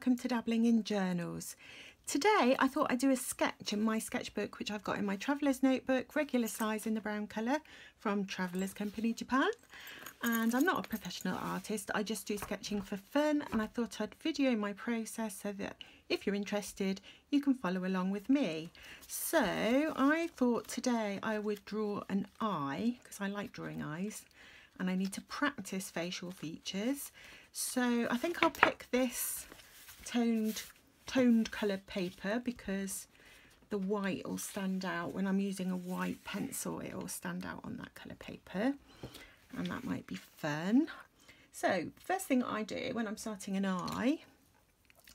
welcome to Dabbling in Journals. Today I thought I'd do a sketch in my sketchbook which I've got in my Traveller's Notebook, regular size in the brown colour from Travellers Company Japan. And I'm not a professional artist, I just do sketching for fun and I thought I'd video my process so that if you're interested you can follow along with me. So I thought today I would draw an eye because I like drawing eyes and I need to practice facial features. So I think I'll pick this toned toned coloured paper because the white will stand out when I'm using a white pencil it will stand out on that colour paper and that might be fun. So first thing I do when I'm starting an eye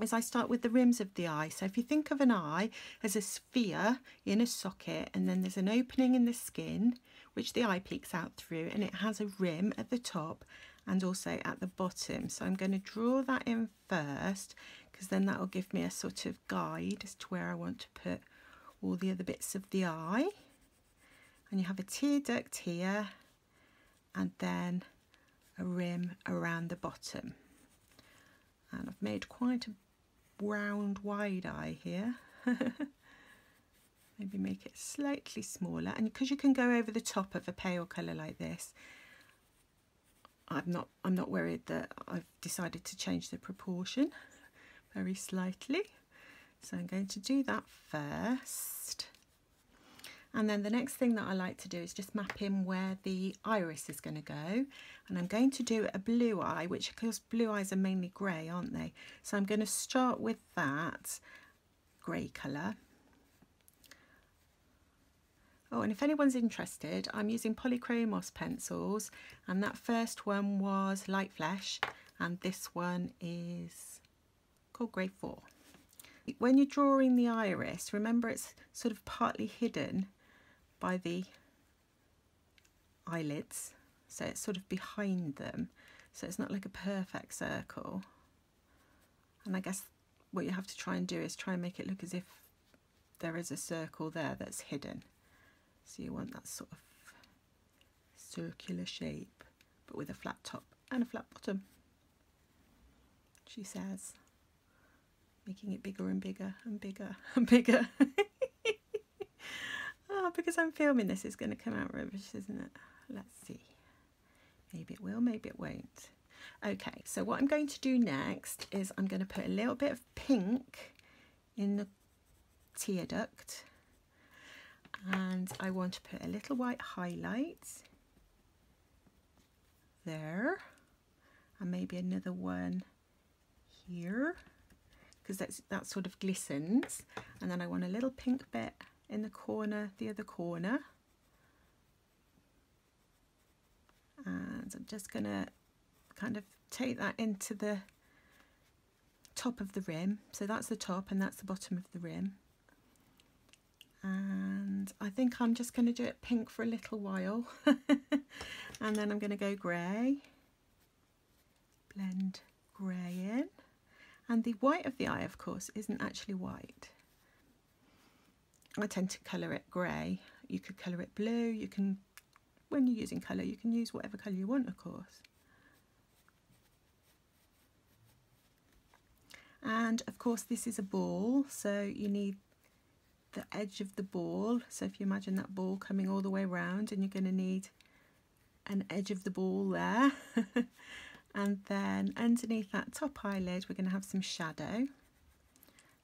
is I start with the rims of the eye. So if you think of an eye as a sphere in a socket and then there's an opening in the skin which the eye peeks out through and it has a rim at the top and also at the bottom. So I'm going to draw that in first because then that will give me a sort of guide as to where I want to put all the other bits of the eye. And you have a tear duct here and then a rim around the bottom. And I've made quite a round wide eye here. Maybe make it slightly smaller and because you can go over the top of a pale colour like this I'm not I'm not worried that I've decided to change the proportion very slightly. So I'm going to do that first. And then the next thing that I like to do is just map in where the iris is going to go. And I'm going to do a blue eye, which of course blue eyes are mainly grey, aren't they? So I'm going to start with that grey colour. Oh, and if anyone's interested, I'm using Polychromos pencils and that first one was Light Flesh and this one is called Grade 4. When you're drawing the iris, remember it's sort of partly hidden by the eyelids, so it's sort of behind them, so it's not like a perfect circle. And I guess what you have to try and do is try and make it look as if there is a circle there that's hidden. So you want that sort of circular shape, but with a flat top and a flat bottom, she says, making it bigger and bigger and bigger and bigger. oh, because I'm filming this, it's going to come out rubbish, isn't it? Let's see. Maybe it will, maybe it won't. Okay, so what I'm going to do next is I'm going to put a little bit of pink in the tear duct and I want to put a little white highlight there and maybe another one here because that's that sort of glistens. And then I want a little pink bit in the corner the other corner. And I'm just gonna kind of take that into the top of the rim. So that's the top and that's the bottom of the rim. And I think I'm just going to do it pink for a little while. And then I'm going to go grey. Blend grey in and the white of the eye of course isn't actually white I tend to colour it grey you could colour it blue you can when you're using colour you can use whatever colour you want of course and of course this is a ball so you need the edge of the ball. So if you imagine that ball coming all the way around and you're going to need an edge of the ball there. and then underneath that top eyelid we're going to have some shadow.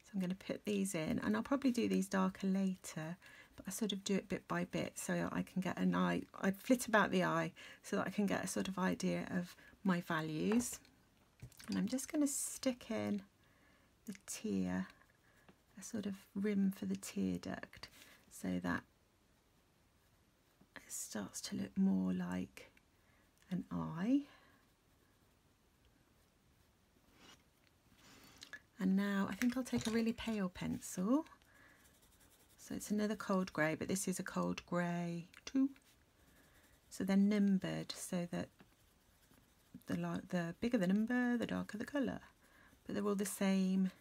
So I'm going to put these in and I'll probably do these darker later but I sort of do it bit by bit so I can get an eye, I flit about the eye so that I can get a sort of idea of my values. And I'm just going to stick in the tear a sort of rim for the tear duct so that it starts to look more like an eye. And now I think I'll take a really pale pencil. So it's another cold grey, but this is a cold grey too. So they're numbered so that the, the bigger the number, the darker the colour. But they're all the same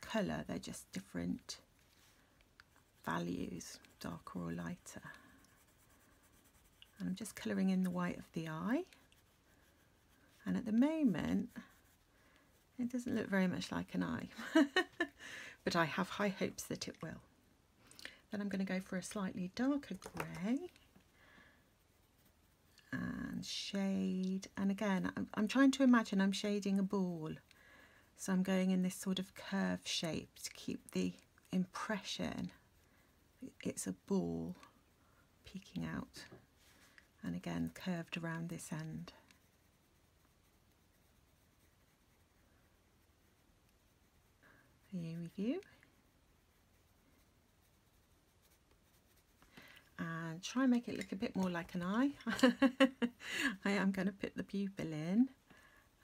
colour, they're just different values, darker or lighter. And I'm just colouring in the white of the eye. And at the moment, It doesn't look very much like an eye, but I have high hopes that it will. Then I'm going to go for a slightly darker grey and shade. And again, I'm, I'm trying to imagine I'm shading a ball. So I'm going in this sort of curve shape to keep the impression it's a ball peeking out and again curved around this end. Here we go. And try and make it look a bit more like an eye. I am going to put the pupil in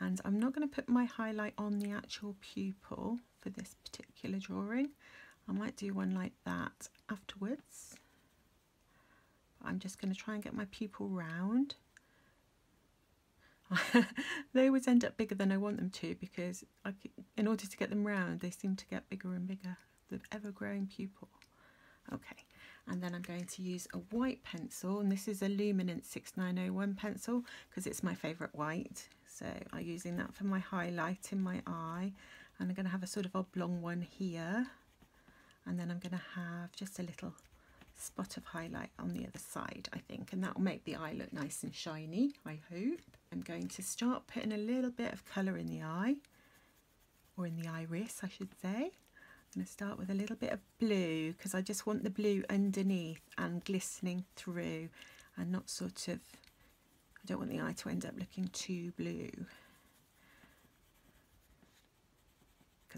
and I'm not going to put my highlight on the actual pupil for this particular drawing. I might do one like that afterwards. I'm just going to try and get my pupil round. they always end up bigger than I want them to because I, in order to get them round they seem to get bigger and bigger, the ever growing pupil. Okay, and then I'm going to use a white pencil and this is a Luminance 6901 pencil because it's my favourite white. So I'm using that for my highlight in my eye and I'm going to have a sort of oblong one here and then I'm going to have just a little spot of highlight on the other side I think and that will make the eye look nice and shiny I hope. I'm going to start putting a little bit of colour in the eye or in the iris I should say. I'm going to start with a little bit of blue because I just want the blue underneath and glistening through and not sort of I don't want the eye to end up looking too blue.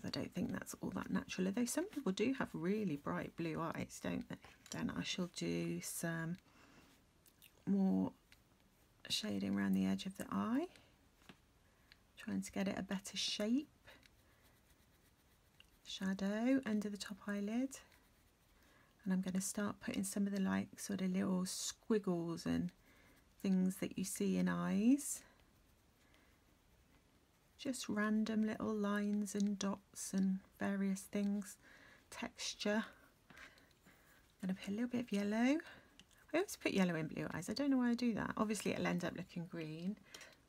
Because I don't think that's all that natural. Although some people do have really bright blue eyes, don't they? Then I shall do some more shading around the edge of the eye, trying to get it a better shape. Shadow under the top eyelid. And I'm going to start putting some of the like sort of little squiggles and things that you see in eyes just random little lines and dots and various things, texture. I'm going to put a little bit of yellow. I always put yellow in blue eyes, I don't know why I do that. Obviously it'll end up looking green.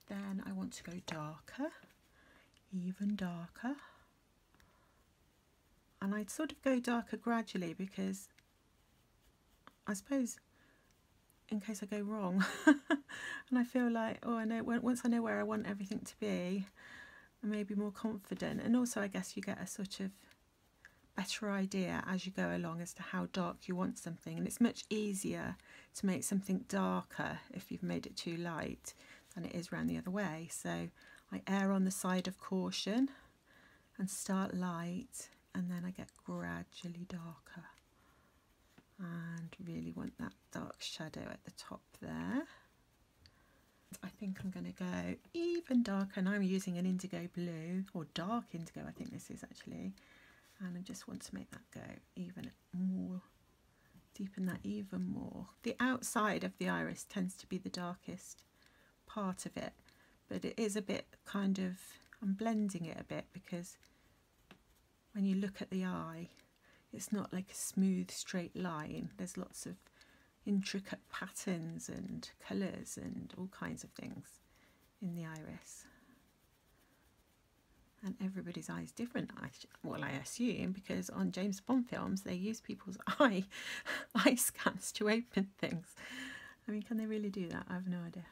Then I want to go darker, even darker. And I'd sort of go darker gradually because I suppose in case I go wrong and I feel like oh I know once I know where I want everything to be and maybe more confident. And also, I guess you get a sort of better idea as you go along as to how dark you want something. And it's much easier to make something darker if you've made it too light than it is round the other way. So I err on the side of caution and start light and then I get gradually darker and really want that dark shadow at the top there. I think I'm going to go even darker. And I'm using an indigo blue or dark indigo I think this is actually. And I just want to make that go even more deepen that even more. The outside of the iris tends to be the darkest part of it but it is a bit kind of I'm blending it a bit because when you look at the eye it's not like a smooth straight line. There's lots of intricate patterns and colours and all kinds of things in the iris. And everybody's eye is different. I, well, I assume because on James Bond films they use people's eye eye scans to open things. I mean, can they really do that? I have no idea.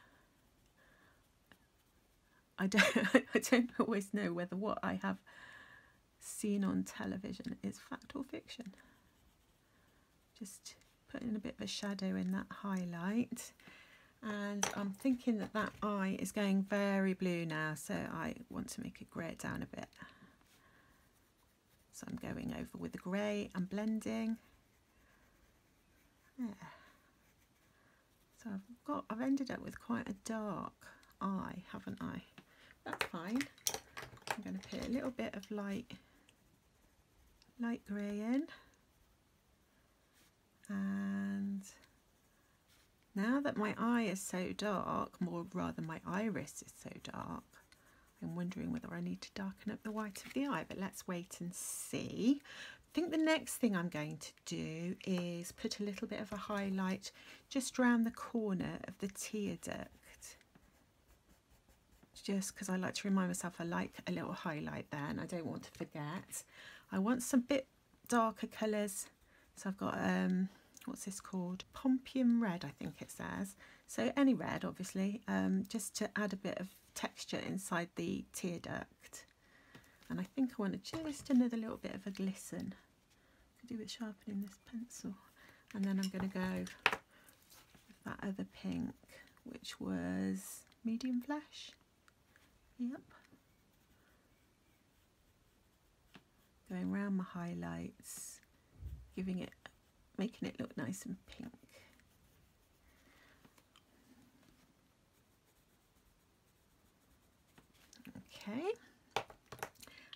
I don't. I don't always know whether what I have seen on television is fact or fiction. Just putting a bit of a shadow in that highlight. And I'm thinking that that eye is going very blue now so I want to make it grey down a bit. So I'm going over with the grey and blending. So I've got I've ended up with quite a dark eye haven't I? That's fine. I'm going to put a little bit of light light grey in and now that my eye is so dark, more rather my iris is so dark, I'm wondering whether I need to darken up the white of the eye, but let's wait and see. I think the next thing I'm going to do is put a little bit of a highlight just around the corner of the tear duct. just because I like to remind myself I like a little highlight there and I don't want to forget. I want some bit darker colours. So I've got, um, what's this called? Pompeian red, I think it says. So any red, obviously, um, just to add a bit of texture inside the tear duct. And I think I want to just another little bit of a glisten. Could do with sharpening this pencil. And then I'm going to go with that other pink, which was medium flesh. Yep. Going around my highlights, giving it, making it look nice and pink. Okay.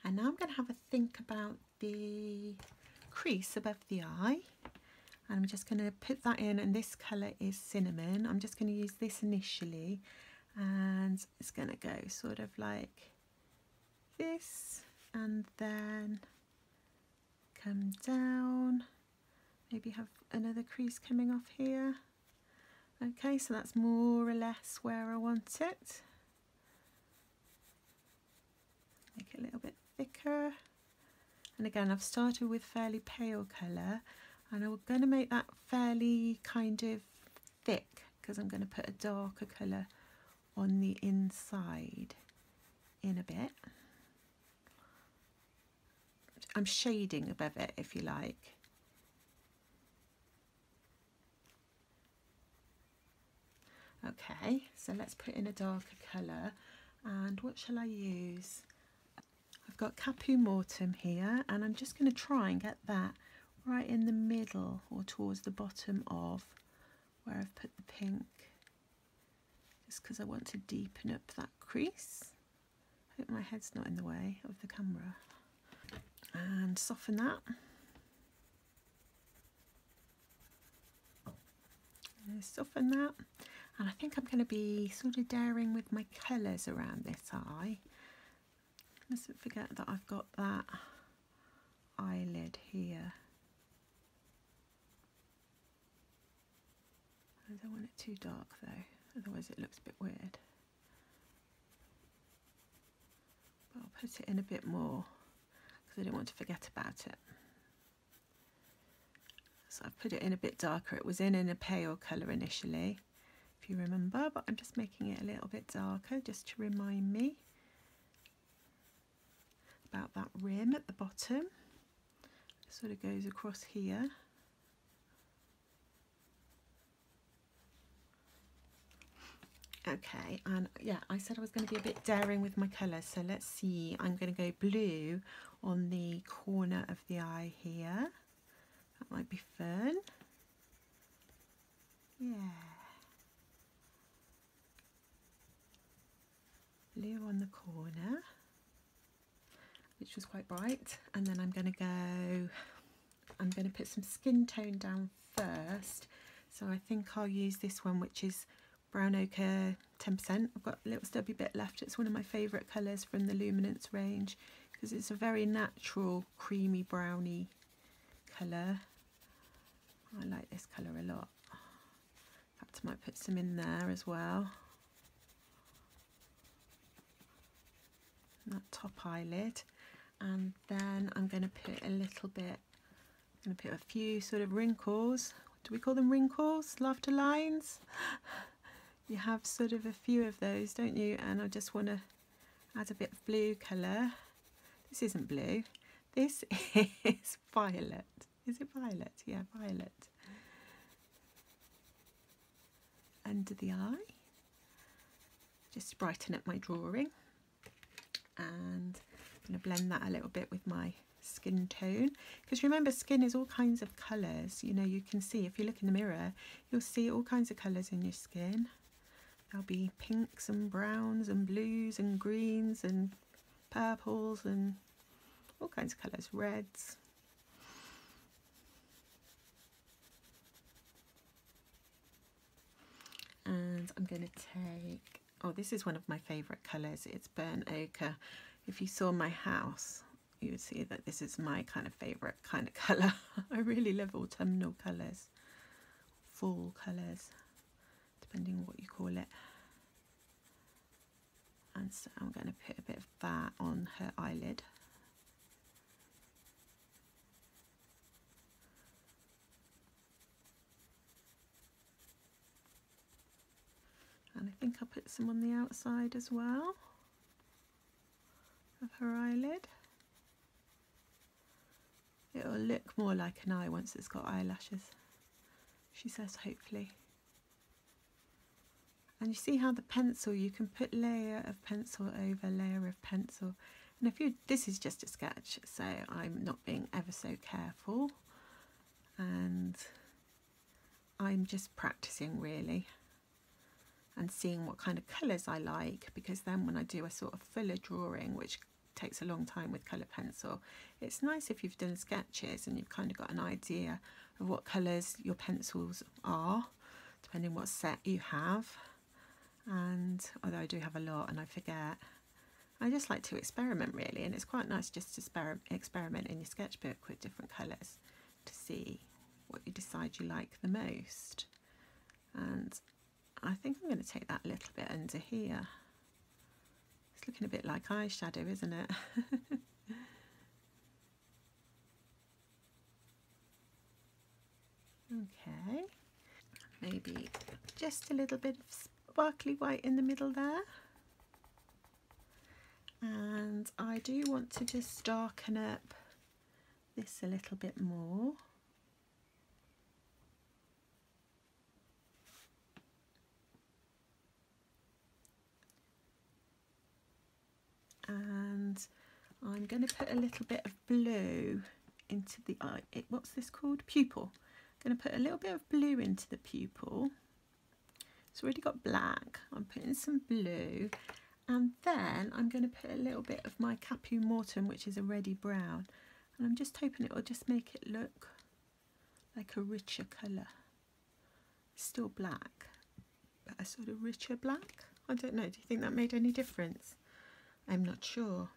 And now I'm going to have a think about the crease above the eye. And I'm just going to put that in and this colour is cinnamon. I'm just going to use this initially and it's going to go sort of like this and then come down. Maybe have another crease coming off here. Okay so that's more or less where I want it. Make it a little bit thicker. And again I've started with fairly pale colour and I'm going to make that fairly kind of thick because I'm going to put a darker colour on the inside in a bit. I'm shading above it if you like. Okay, so let's put in a darker colour and what shall I use? I've got Caput Mortuum here and I'm just going to try and get that right in the middle or towards the bottom of where I've put the pink just because I want to deepen up that crease. I hope my head's not in the way of the camera. And soften that. Soften that. And I think I'm going to be sort of daring with my colours around this eye. Mustn't forget that I've got that eyelid here. I don't want it too dark though otherwise it looks a bit weird. But I'll put it in a bit more because I don't want to forget about it. So I've put it in a bit darker. It was in in a pale colour initially, if you remember, but I'm just making it a little bit darker just to remind me about that rim at the bottom. It sort of goes across here. Okay, and yeah, I said I was going to be a bit daring with my colours, so let's see. I'm going to go blue on the corner of the eye here. That might be fun. Yeah. Blue on the corner, which was quite bright. And then I'm going to go, I'm going to put some skin tone down first. So I think I'll use this one, which is brown ochre 10%. I've got a little stubby bit left. It's one of my favourite colours from the Luminance range because it's a very natural creamy browny colour. I like this colour a lot. In fact, I might put some in there as well. that top eyelid and then I'm going to put a little bit I'm going to put a few sort of wrinkles do we call them wrinkles laughter lines you have sort of a few of those, don't you? And I just want to add a bit of blue colour. This isn't blue. This is violet. Is it violet? Yeah, violet. Under the eye. Just brighten up my drawing. And I'm going to blend that a little bit with my skin tone because remember skin is all kinds of colours you know you can see if you look in the mirror you'll see all kinds of colours in your skin There'll be pinks and browns and blues and greens and purples and all kinds of colours, reds. And I'm going to take, oh this is one of my favourite colours, it's burnt ochre. If you saw my house you would see that this is my kind of favourite kind of colour. I really love autumnal colours, fall colours depending on what you call it. And So I'm going to put a bit of that on her eyelid. And I think I'll put some on the outside as well of her eyelid. It'll look more like an eye once it's got eyelashes, she says, hopefully. And you see how the pencil, you can put layer of pencil over layer of pencil. And if you, this is just a sketch, so I'm not being ever so careful. And I'm just practicing really and seeing what kind of colours I like because then when I do a sort of fuller drawing, which takes a long time with colour pencil, it's nice if you've done sketches and you've kind of got an idea of what colours your pencils are, depending what set you have. And although I do have a lot and I forget, I just like to experiment really, and it's quite nice just to experiment in your sketchbook with different colours to see what you decide you like the most. And I think I'm going to take that little bit under here. It's looking a bit like eyeshadow, isn't it? okay, maybe just a little bit of sparkly white in the middle there. And I do want to just darken up this a little bit more. and I'm going to put a little bit of blue into the eye. What's this called? Pupil. I'm going to put a little bit of blue into the pupil. It's already got black. I'm putting some blue and then I'm going to put a little bit of my Caput Mortuum which is a reddy brown and I'm just hoping it will just make it look like a richer colour. Still black but a sort of richer black. I don't know, do you think that made any difference? I'm not sure.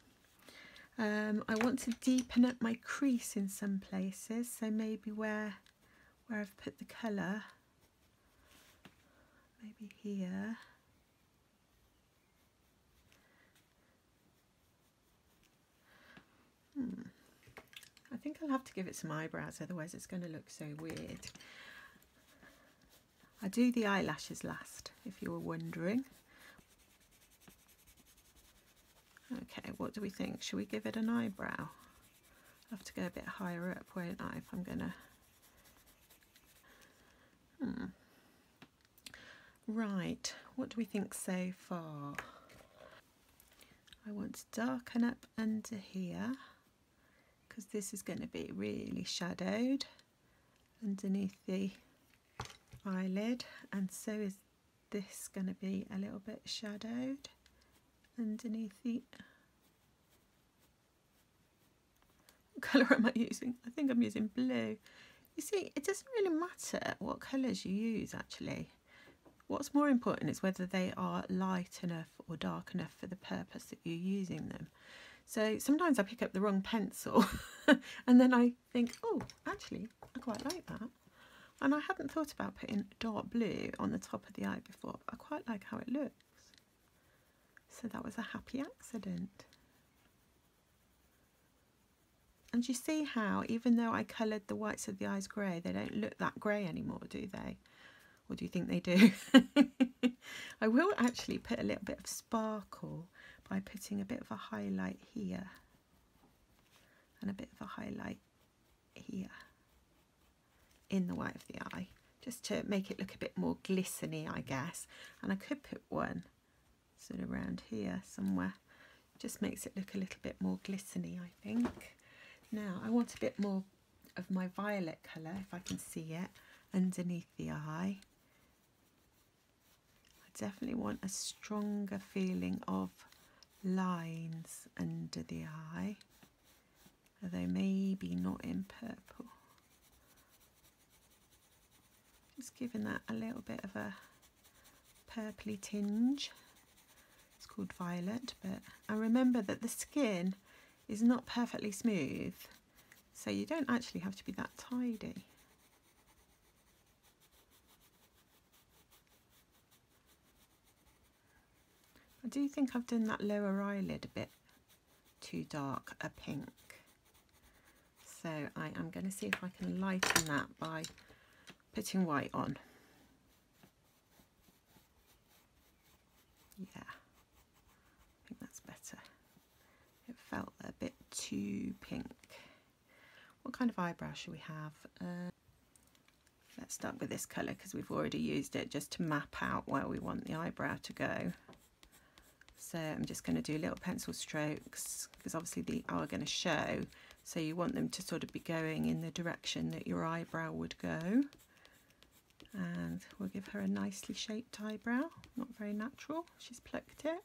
Um, I want to deepen up my crease in some places, so maybe where where I've put the colour, maybe here. Hmm. I think I'll have to give it some eyebrows, otherwise it's going to look so weird. I do the eyelashes last, if you were wondering. Okay, what do we think? Should we give it an eyebrow? I'll have to go a bit higher up, won't I, if I'm going to... Hmm. Right, what do we think so far? I want to darken up under here because this is going to be really shadowed underneath the eyelid and so is this going to be a little bit shadowed underneath the colour am I using? I think I'm using blue. You see, it doesn't really matter what colours you use actually. What's more important is whether they are light enough or dark enough for the purpose that you're using them. So sometimes I pick up the wrong pencil and then I think, oh, actually, I quite like that. And I hadn't thought about putting dark blue on the top of the eye before. I quite like how it looks. So that was a happy accident. And you see how, even though I coloured the whites of the eyes grey, they don't look that grey anymore, do they? Or do you think they do? I will actually put a little bit of sparkle by putting a bit of a highlight here and a bit of a highlight here in the white of the eye just to make it look a bit more glistening I guess and I could put one sort of around here somewhere. Just makes it look a little bit more glistening, I think. Now, I want a bit more of my violet colour, if I can see it, underneath the eye. Definitely want a stronger feeling of lines under the eye, although maybe not in purple. Just giving that a little bit of a purpley tinge it's called Violet, but I remember that the skin is not perfectly smooth, so you don't actually have to be that tidy. I do think I've done that lower eyelid a bit too dark a pink. So I am going to see if I can lighten that by putting white on. Yeah, I think that's better. It felt a bit too pink. What kind of eyebrow should we have? Uh, let's start with this colour because we've already used it just to map out where we want the eyebrow to go. So I'm just going to do little pencil strokes because obviously the are going to show. So you want them to sort of be going in the direction that your eyebrow would go. And we'll give her a nicely shaped eyebrow. Not very natural. She's plucked it.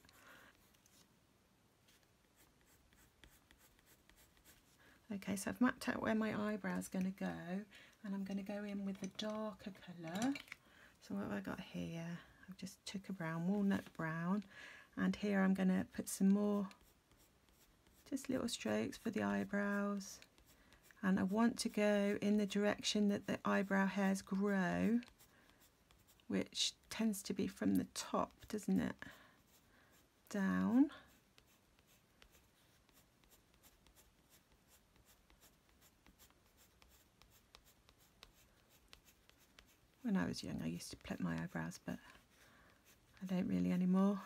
Okay so I've mapped out where my eyebrow is going to go and I'm going to go in with the darker colour. So what have I got here? I've just took a brown walnut brown and here I'm going to put some more just little strokes for the eyebrows and I want to go in the direction that the eyebrow hairs grow which tends to be from the top, doesn't it? Down. When I was young, I used to pluck my eyebrows, but I don't really anymore.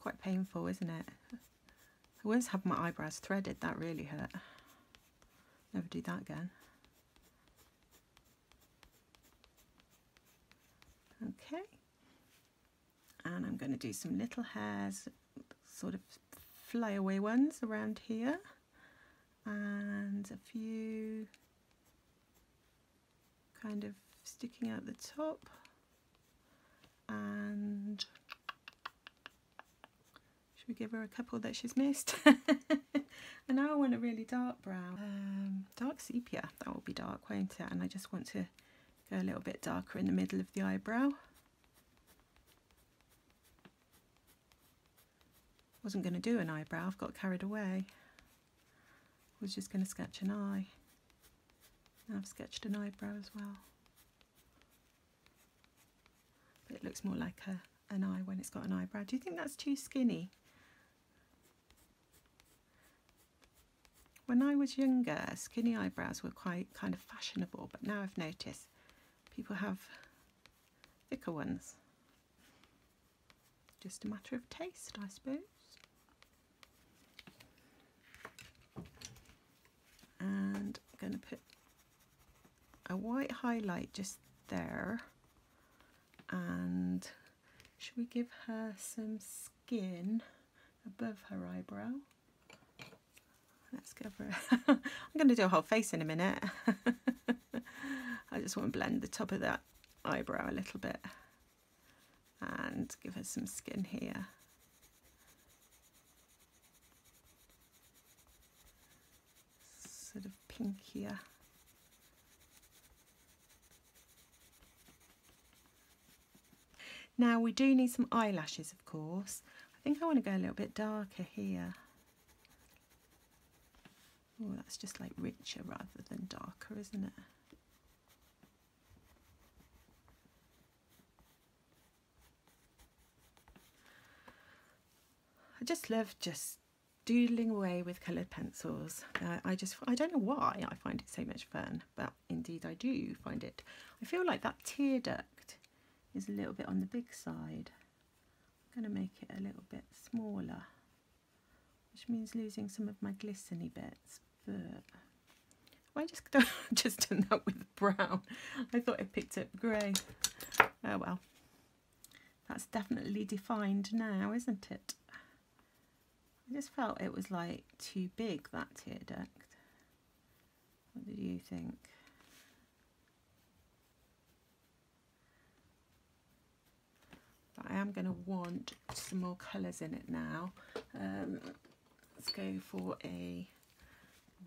Quite painful, isn't it? I once had my eyebrows threaded, that really hurt. Never do that again. Okay. And I'm going to do some little hairs, sort of flyaway ones around here. And a few kind of sticking out the top. And we give her a couple that she's missed? and now I want a really dark brown. Um, dark sepia, that will be dark, won't it? And I just want to Go a little bit darker in the middle of the eyebrow. Wasn't going to do an eyebrow, I've got carried away. I Was just going to sketch an eye. I've sketched an eyebrow as well. But it looks more like a, an eye when it's got an eyebrow. Do you think that's too skinny? When I was younger, skinny eyebrows were quite kind of fashionable, but now I've noticed people have thicker ones. Just a matter of taste, I suppose. And I'm going to put a white highlight just there. And should we give her some skin above her eyebrow? Let's give her. I'm going to do a whole face in a minute. I just want to blend the top of that eyebrow a little bit and give her some skin here. Sort of pinkier. Now we do need some eyelashes of course. I think I want to go a little bit darker here. Oh, that's just like richer rather than darker, isn't it? I just love just doodling away with coloured pencils. Uh, I just, I don't know why I find it so much fun, but indeed I do find it. I feel like that tear duct is a little bit on the big side. I'm going to make it a little bit smaller, which means losing some of my glistening bits, but I just just done that with brown. I thought I picked up grey. Oh well. That's definitely defined now, isn't it? I just felt it was like too big, that tear duct. What did you think? I am going to want some more colours in it now. Um, let's go for a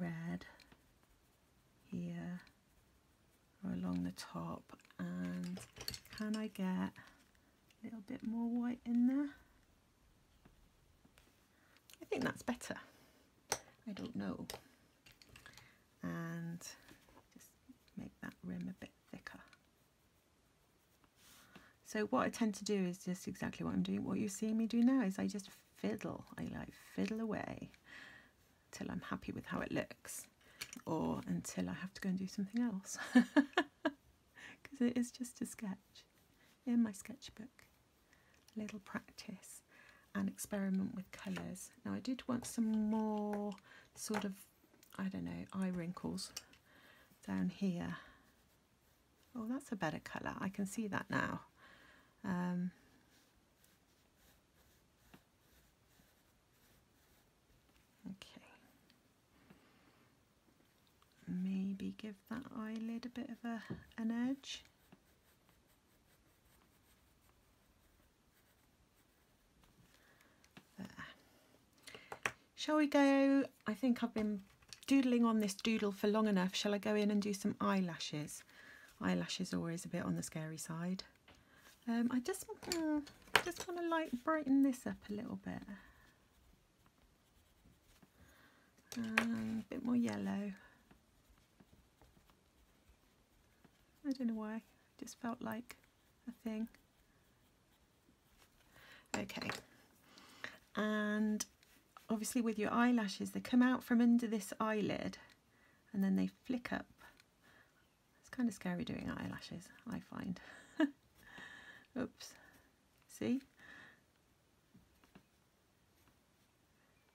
red here or along the top and can I get a little bit more white in there? I think that's better. I don't know. And just make that rim a bit thicker. So what I tend to do is just exactly what I'm doing. What you see me do now is I just fiddle. I like fiddle away till I'm happy with how it looks or until I have to go and do something else. Because it is just a sketch in my sketchbook. A little practice and experiment with colours. Now I did want some more sort of, I don't know, eye wrinkles down here. Oh, that's a better colour. I can see that now. Um, okay. Maybe give that eyelid a bit of a, an edge. There. Shall we go? I think I've been doodling on this doodle for long enough. Shall I go in and do some eyelashes? Eyelashes are always a bit on the scary side. Um, I just, just want to like brighten this up a little bit. Um, a bit more yellow. I don't know why, just felt like a thing. Okay, and obviously with your eyelashes, they come out from under this eyelid and then they flick up. It's kind of scary doing eyelashes, I find. Oops. See?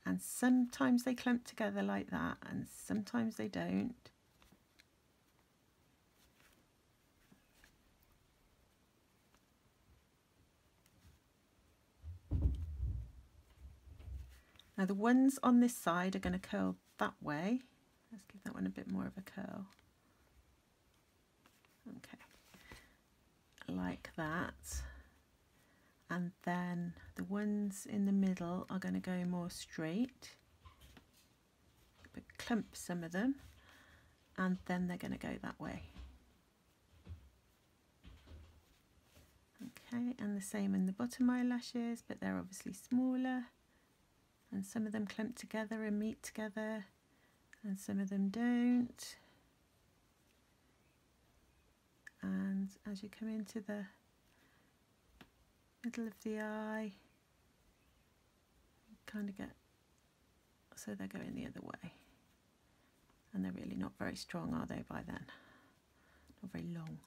And sometimes they clump together like that and sometimes they don't. Now the ones on this side are going to curl that way. Let's give that one a bit more of a curl. Okay. Like that. And then the ones in the middle are going to go more straight. But clump some of them and then they're going to go that way. Okay and the same in the bottom eyelashes but they're obviously smaller and some of them clump together and meet together and some of them don't. And as you come into the middle of the eye you kind of get so they're going the other way. And they're really not very strong are they by then? Not very long.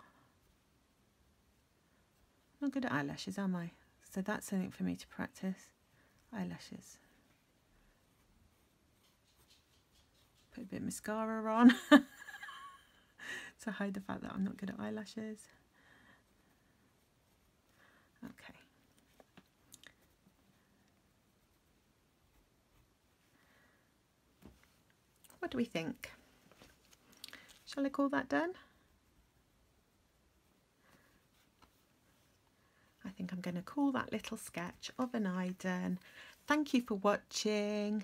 Not good at eyelashes am I? So that's something for me to practice. Eyelashes put a bit of mascara on to hide the fact that I'm not good at eyelashes. Okay. What do we think? Shall I call that done? I think I'm going to call that little sketch of an eye done. Thank you for watching.